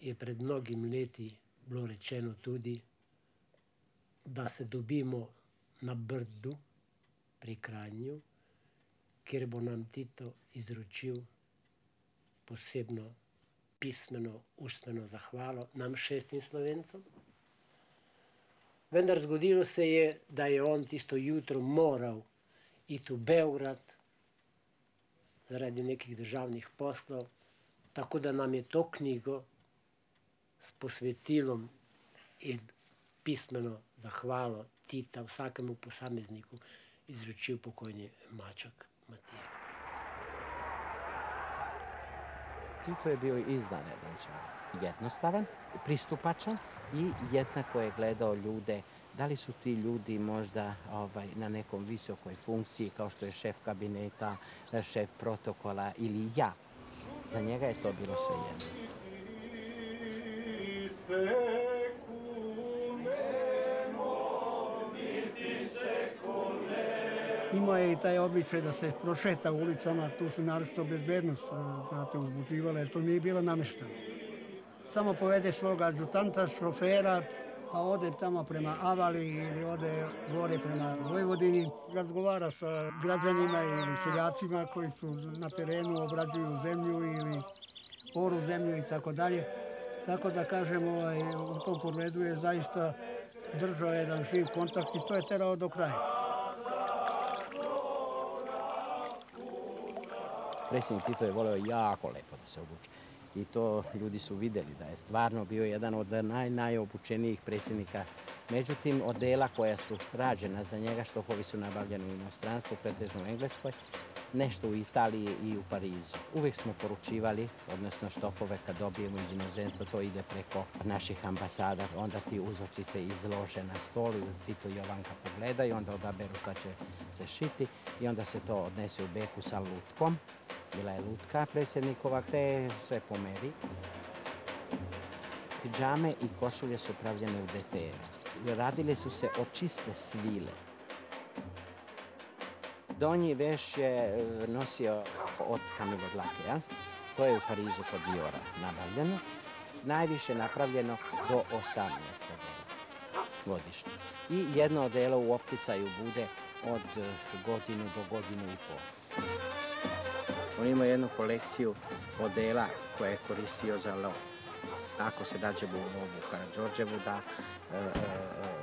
Speaker 29: je pred mnogim leti bilo rečeno tudi, da se dobimo na Brdu pri Kranju, kjer bo nam Tito izročil posebno pismeno, ustmeno zahvalo nam šestim slovencem. Vendar zgodilo se je, da je on tisto jutro moral iti v Beograd zaradi nekih državnih poslov, tako da nam je to knjigo s posvetilom in pismeno zahvalo Tita vsakemu posamezniku izročil pokojni Mačak Matija.
Speaker 17: Tito je bio izvanredan čovjek. Jednostavan, pristupačan i jednako je gledao ljude da li su ti ljudi možda ovaj, na nekom visokoj funkciji kao što je šef kabineta, šef protokola ili ja. Za njega je to bilo sve jedno.
Speaker 15: Ima je i taj običaj da se prošeta ulicama, tu se naročito bezbednost znate, uzbuđivala, jer to nije bilo namešteno. Samo povede svoga adjutanta, šofera, pa ode tamo prema Avali ili ode gore prema Vojvodini, razgovara sa građanima ili seljacima koji su na terenu, obrađuju zemlju ili oru zemlju i tako dalje. Tako da kažem, ovaj, u tom pogledu je zaista držao jedan živ kontakt i to je terao do kraja.
Speaker 17: Predsjednik Tito je voleo jako lepo da se obuče. I to ljudi su vidjeli da je stvarno bio jedan od naj, najobučenijih predsjednika. Međutim, odela koja su rađena za njega, štofovi su nabavljeni u inostranstvu, pretežno u Engleskoj, nešto u Italiji i u Parizu. Uvijek smo poručivali, odnosno štofove kad dobijemo iz inozemstva, to ide preko naših ambasada, onda ti uzorci se izlože na stolu i Tito i Jovanka pogledaju, onda odaberu šta će se šiti i onda se to odnese u beku sa lutkom. Bila je lutka predsjednikova, te sve pomeri. Pidžame i košulje su pravljene u DTR. Radile su se od čiste svile. Donji veš je e, nosio od kamilo dlake, ja? To je u Parizu kod Diora nabavljeno. Najviše napravljeno do 18 odela godišnje. I jedno odelo u opticaju bude od e, godinu do godinu i pol. On ima jednu kolekciju odela koje je koristio za lov. Ako se dađe u lovu Karadžorđevu, da e, e,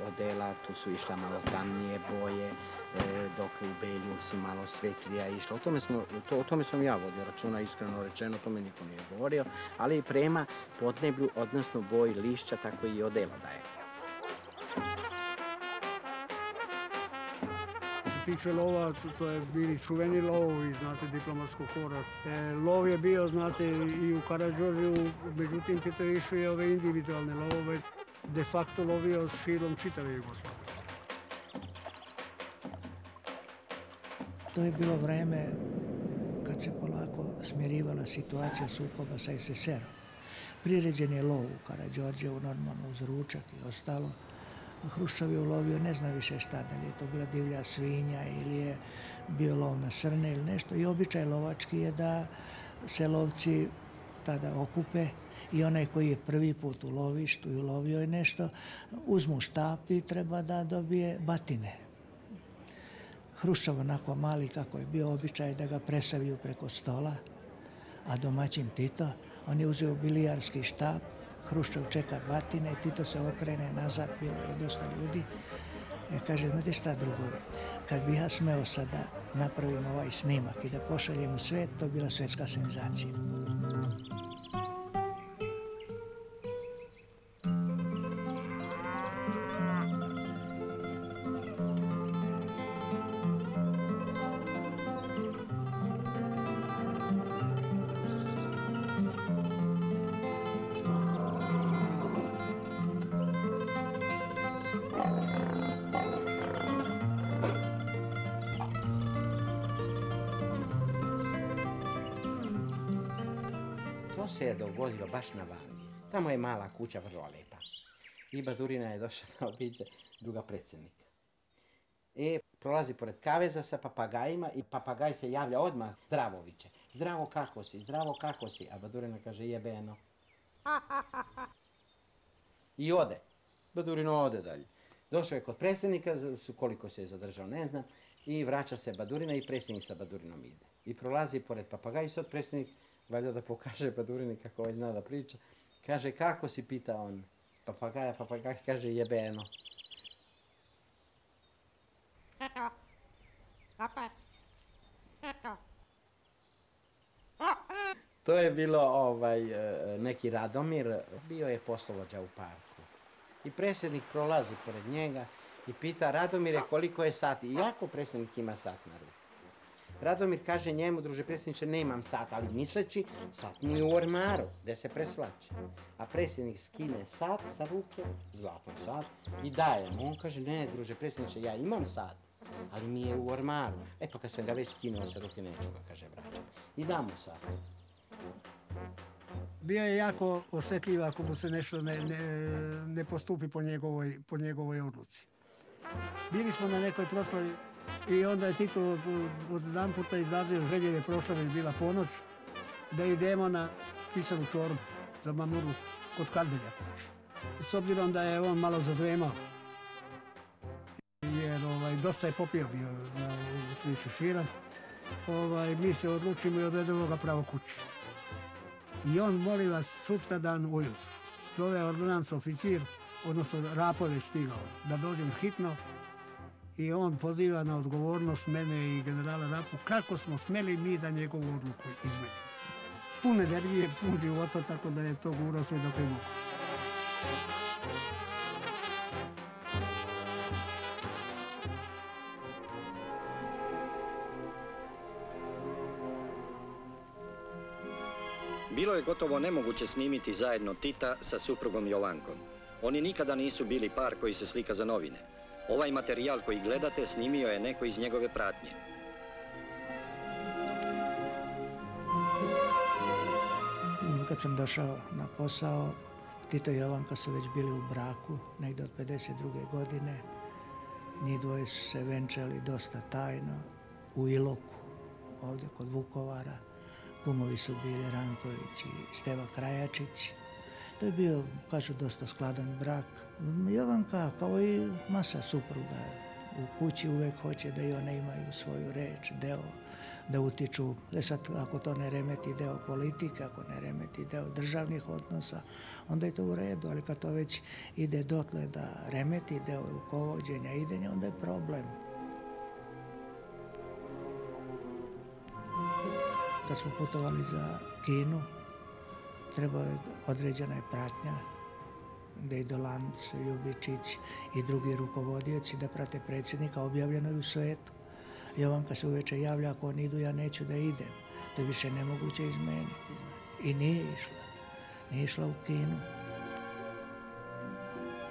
Speaker 17: odela, tu su išla malo tamnije boje, e, dok u Belju su malo svetlija išla. O tome, o tome sam ja vodio računa, iskreno rečeno, o tome niko nije govorio, ali i prema podneblju, odnosno boji lišća, tako i odela daje.
Speaker 15: Tiče lova, to, je bili čuveni lovovi, znate, diplomatskog kora. E, lov je bio, znate, i u Karadžožiju, međutim, Tito je išao i ove individualne lovove, de facto lovio širom čitave Jugoslavije.
Speaker 16: To je bilo vreme kad se polako smjerivala situacija sukoba sa SSR-om. Priređen je lov u Karadžorđevu, normalno uz ručak i ostalo. Hruščov je ulovio ne zna više šta, da li je to bila divlja svinja ili je bio lov na srne ili nešto. I običaj lovački je da se lovci tada okupe i onaj koji je prvi put u lovištu i ulovio je nešto, uzmu štap i treba da dobije batine. Hruščov onako mali kako je bio običaj da ga presaviju preko stola, a domaćin Tito, on je uzeo bilijarski štap, Hruščov čeka batine Tito se okrene nazad, bilo je dosta ljudi. E, kaže, znate šta drugo, kad bi ja smeo sada napravim ovaj snimak i da pošaljem u svet, to bila svetska senzacija.
Speaker 17: Kuća, vrlo lepa. I Badurina je došla da obiđe druga predsjednika. I prolazi pored kaveza sa papagajima i papagaj se javlja odmah, zdravo viče. Zdravo kako si, zdravo kako si. A Badurina kaže jebeno. I ode. Badurino ode dalje. Došao je kod predsjednika, koliko se je zadržao ne znam, i vraća se Badurina i predsjednik sa Badurinom ide. I prolazi pored papagaja i sad predsjednik, valjda da pokaže Badurini kako ovaj zna da priča, kaže kako si pita on papagaja, papagaj kaže jebeno. To je bilo ovaj, e, neki Radomir, bio je poslovođa u parku. I predsjednik prolazi pored njega i pita Radomire koliko je sati. Iako predsjednik ima sat na ruku. Radomir kaže njemu, druže predsjedniče, nemam sat, ali misleći, sat mu je u ormaru, gdje se preslači. A predsjednik skine sat sa ruke, zlatan sat, i daje mu. On kaže, ne, druže predsjedniče, ja imam sat, ali mi je u ormaru. E pa kad sam ga već skinuo sa ruke, neću ga, kaže, vraćati. I da mu sat.
Speaker 15: Bio je jako osjetljiv ako mu se nešto ne, ne, ne postupi po njegovoj, po njegovoj odluci. Bili smo na nekoj proslavi i onda je Tito od, jedan puta izrazio želje, je prošla već bila ponoć, da idemo na pisanu čorbu za mamuru kod Kardelja. S obzirom da je on malo zadremao, jer ovaj, dosta je popio bio na tri šešira, ovaj, mi se odlučimo i odvedemo ga pravo kući. I on moli vas sutra dan ujutro. Zove ordonans oficir, odnosno Rapović stigao, da dođem hitno. I on poziva na odgovornost mene i generala Rapu kako smo smeli mi da njegovu odluku izmenimo. Pun energije, pun života, tako da je to gurao sve dok je mogu.
Speaker 4: Bilo je gotovo nemoguće snimiti zajedno Tita sa suprugom Jovankom. Oni nikada nisu bili par koji se slika za novine. Ovaj materijal koji gledate snimio je neko iz njegove pratnje.
Speaker 16: Kad sam došao na posao, Tito i Jovanka su već bili u braku, negdje od 52. godine. Njih dvoje su se venčali dosta tajno u Iloku, ovdje kod Vukovara. Kumovi su bili Ranković i Steva Krajačić. To je bio, kažu, dosta skladan brak. Jovanka, kao i masa supruga, u kući uvijek hoće da i one imaju svoju reč, deo, da utiču. E sad, ako to ne remeti deo politike, ako ne remeti deo državnih odnosa, onda je to u redu, ali kad to već ide dotle da remeti deo rukovođenja, idenja, onda je problem. Kad smo putovali za Kinu, trebao je određena je pratnja, gdje i Dolanc, Ljubičić i drugi rukovodioci da prate predsjednika, objavljeno je u svetu. Jovanka se uveče javlja, ako oni idu, ja neću da idem. To je više nemoguće izmeniti. I nije išla. Nije išla u Kinu.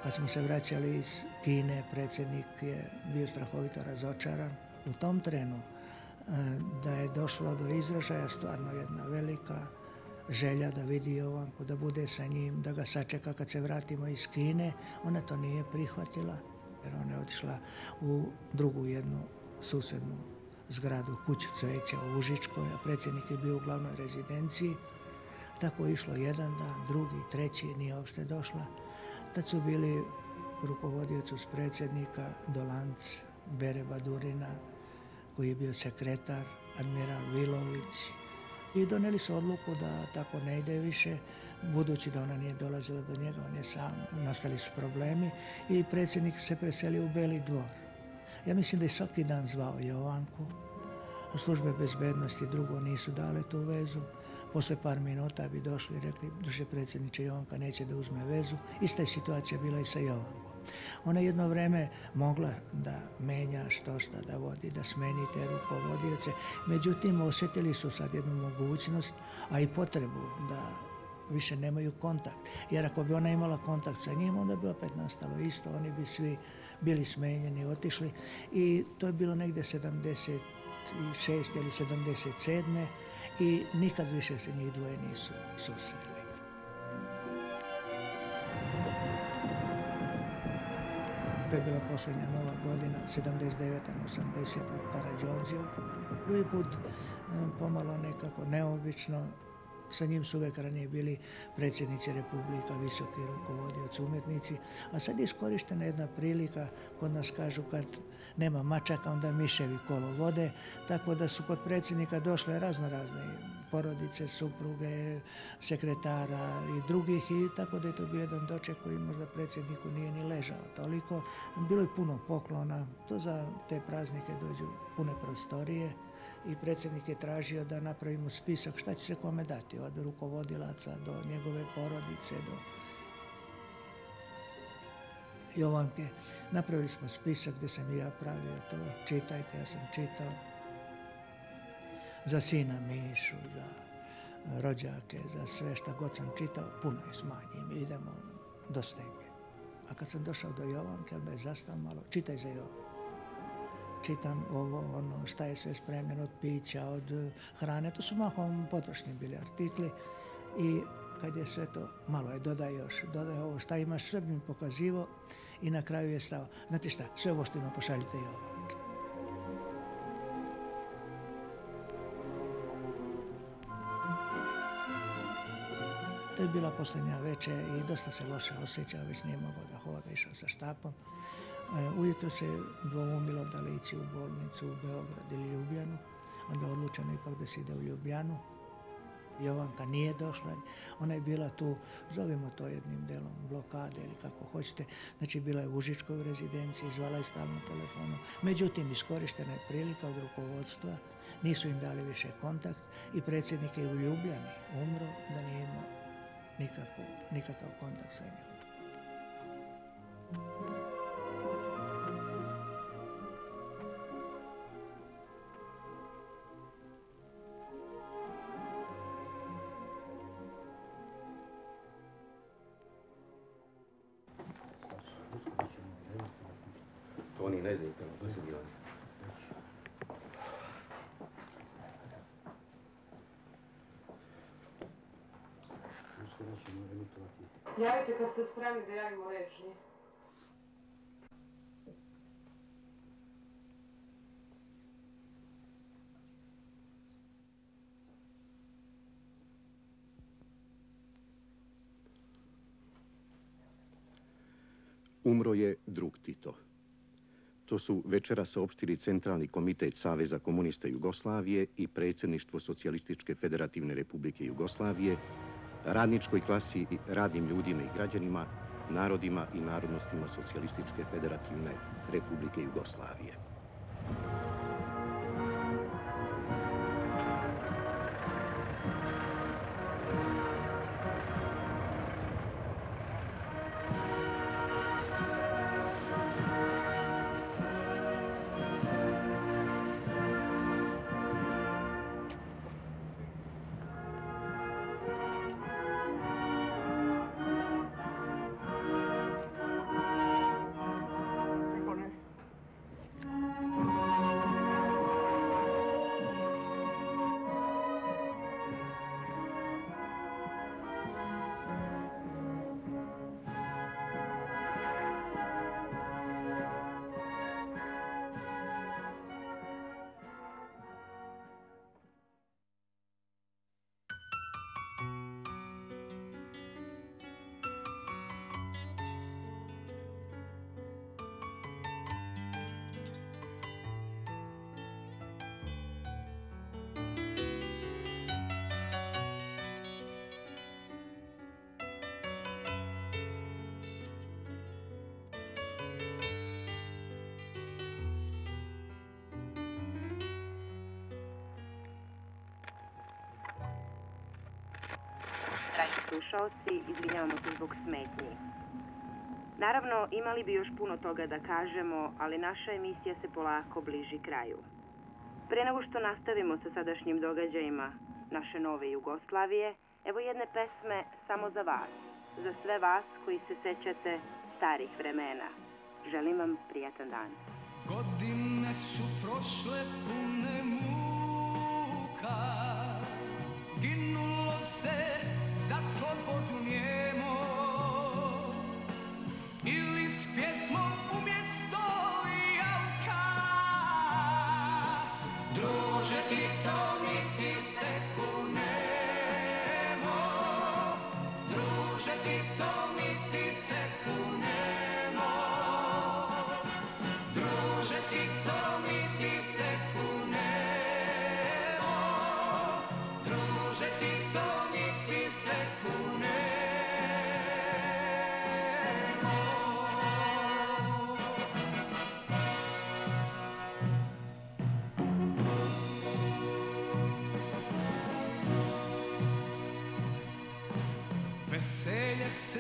Speaker 16: Kad smo se vraćali iz Kine, predsjednik je bio strahovito razočaran. U tom trenu e, da je došlo do izražaja stvarno jedna velika želja da vidi Jovanku, da bude sa njim, da ga sačeka kad se vratimo iz Kine. Ona to nije prihvatila jer ona je otišla u drugu jednu susjednu zgradu, kuću cveća u Užičkoj, a predsjednik je bio u glavnoj rezidenciji. Tako je išlo jedan dan, drugi, treći, nije uopšte došla. Tad su bili rukovodioc uz predsjednika Dolanc, Bere Badurina, koji je bio sekretar, admiral Vilović. I doneli su odluku da tako ne ide više, budući da ona nije dolazila do njega, on je sam, nastali su problemi i predsjednik se preselio u Beli dvor. Ja mislim da je svaki dan zvao Jovanku. Službe bezbednosti drugo nisu dale tu vezu. Posle par minuta bi došli i rekli, duže predsjedniče Jovanka neće da uzme vezu. Ista je situacija bila i sa Jovankom. Ona je jedno vreme mogla da menja što šta da vodi, da smeni te rukovodioce. Međutim, osjetili su sad jednu mogućnost, a i potrebu da više nemaju kontakt. Jer ako bi ona imala kontakt sa njim, onda bi opet nastalo isto. Oni bi svi bili smenjeni, otišli. I to je bilo negdje 76. ili 77. I nikad više se njih dvoje nisu susreli. To je bila posljednja nova godina, 79. na 80. u Karadžođiju. Drugi put pomalo nekako neobično, sa njim su uvijek ranije bili predsjednici Republika, visoki rukovodioci, umjetnici, a sad je iskorištena jedna prilika, kod nas kažu kad nema mačaka, onda miševi kolo vode, tako da su kod predsjednika došle razno razne porodice, supruge, sekretara i drugih i tako da je to bio jedan doček koji možda predsjedniku nije ni ležao toliko. Bilo je puno poklona, to za te praznike dođu pune prostorije i predsjednik je tražio da napravimo spisak šta će se kome dati, od rukovodilaca do njegove porodice, do Jovanke. Napravili smo spisak gdje sam i ja pravio to, čitajte, ja sam čitao. Za sina Mišu, za rođake, za sve šta god sam čitao, puno je smanjim, idemo, dosta im je. A kad sam došao do Jovanke, onda je zastao malo, čitaj za Jovanku čitam ovo, ono, šta je sve spremljeno od pića, od hrane, to su mahom potrošni bili artikli i kad je sve to, malo je dodaj još, dodaj ovo šta imaš, sve bi mi pokazivo i na kraju je stao, znate šta, sve ovo što ima pošaljite i ovo. To je bila posljednja večer i dosta se loše osjećao, već nije mogao da hoda, išao sa štapom. Ujutro se dvoumilo da li ići u bolnicu u Beograd ili Ljubljanu. Onda je odlučeno ipak da se ide u Ljubljanu. Jovanka nije došla. Ona je bila tu, zovimo to jednim delom blokade ili kako hoćete. Znači bila je u Užičkoj rezidenciji, zvala je stalno telefonu. Međutim, iskorištena je prilika od rukovodstva. Nisu im dali više kontakt i predsjednik je u Ljubljani umro da nije imao nikakav kontakt sa njom.
Speaker 4: To oni ne znaju kako to se djeluje.
Speaker 30: Ste spremni da javimo režnje.
Speaker 4: Umro je drug Tito. To su večera saopštili Centralni komitet Saveza komunista Jugoslavije i predsjedništvo Socijalističke federativne republike Jugoslavije, radničkoj klasi, radnim ljudima i građanima, narodima i narodnostima Socijalističke federativne republike Jugoslavije.
Speaker 2: Slušaoci, izvinjavamo se zbog smetnji. Naravno, imali bi još puno toga da kažemo, ali naša emisija se polako bliži kraju. Pre nego što nastavimo sa sadašnjim događajima naše nove Jugoslavije, evo jedne pesme samo za vas, za sve vas koji se sećate starih vremena. Želim vam prijatan dan.
Speaker 25: Godine su prošle pune muka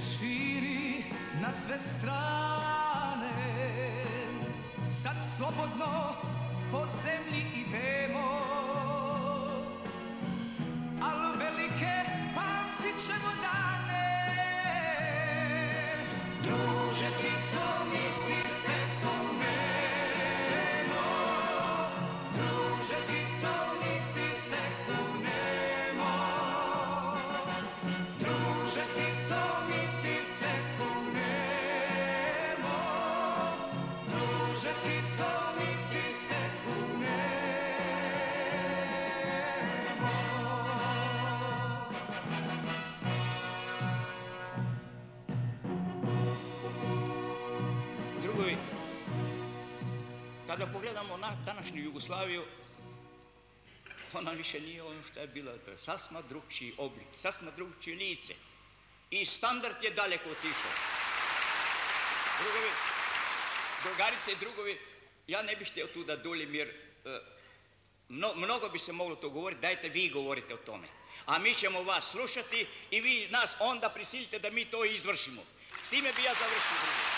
Speaker 25: se širi na sve strane. Sad slobodno po zemlji idemo. Al velike pamtit ćemo dane. Druže ti to niti
Speaker 31: pogledamo na današnju Jugoslaviju, ona više nije ono što je bila. To je sasma drugčiji oblik, sasma drugčije lice. I standard je daleko otišao. Drugovi, drugarice i drugovi, ja ne bih htio tu da duljim jer e, mno- mnogo bi se moglo to govoriti, dajte vi govorite o tome. A mi ćemo vas slušati i vi nas onda prisilite da mi to izvršimo. S time bi ja završio.